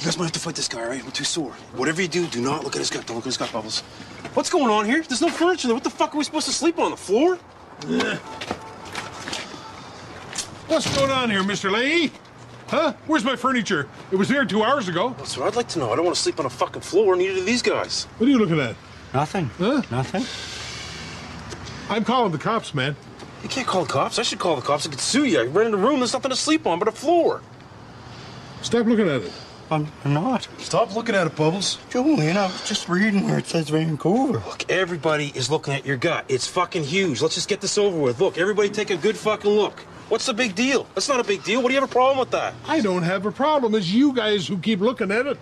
You guys might have to fight this guy, all right? I'm too sore. Whatever you do, do not look at his gut. Don't look at his gut, Bubbles. What's going on here? There's no furniture there. What the fuck are we supposed to sleep on? The floor? What's going on here, Mr. Lahey? Huh? Where's my furniture? It was there two hours ago. That's what I'd like to know. I don't want to sleep on a fucking floor, neither do these guys. What are you looking at? Nothing. Huh? Nothing. I'm calling the cops, man. You can't call the cops. I should call the cops. I could sue you. I rented a room. There's nothing to sleep on but a floor. Stop looking at it. I'm not. Stop looking at it, Bubbles. Julian, I was just reading where it says Vancouver. Look, everybody is looking at your gut. It's fucking huge. Let's just get this over with. Look, everybody take a good fucking look. What's the big deal? That's not a big deal. What do you have a problem with that? I don't have a problem. It's you guys who keep looking at it.